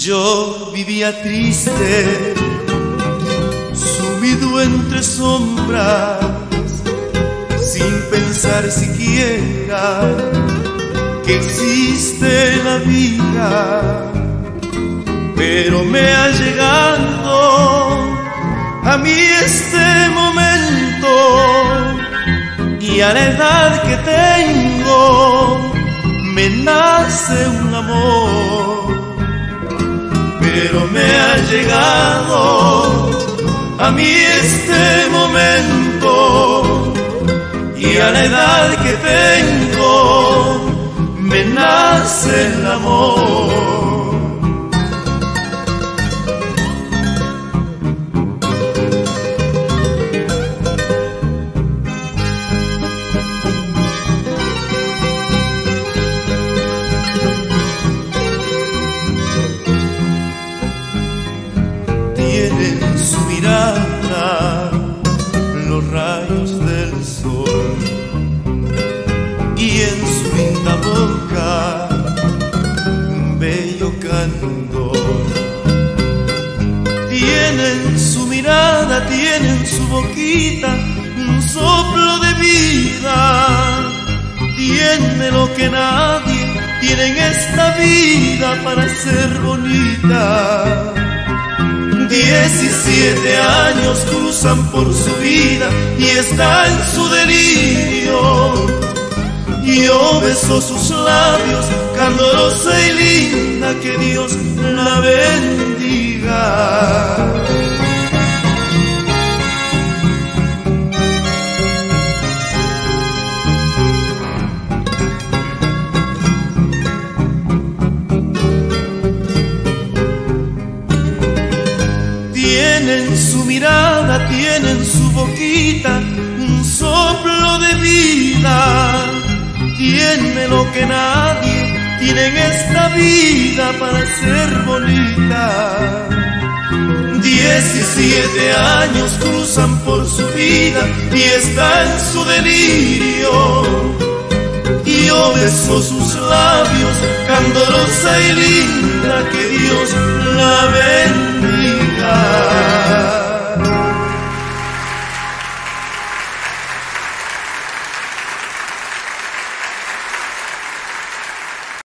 Yo vivía triste, sumido entre sombras, sin pensar siquiera que existe la vida. Pero me ha llegado a mí este momento y a la edad que tengo me nace un amor pero me ha llegado a mí este momento y a la edad que tengo me nace el amor. Tienen su mirada, tienen su boquita, un soplo de vida. Tiene lo que nadie tiene en esta vida para ser bonita. Diecisiete años cruzan por su vida y está en su delirio. Yo beso sus labios, candorosa y linda, que Dios la bendiga. Tienen su mirada, tienen su boquita, un soplo de vida. Tiene lo que nadie tiene en esta vida para ser bonita. Diecisiete años cruzan por su vida y está en su delirio. Y yo beso sus labios, candorosa y linda, que Dios la bendiga.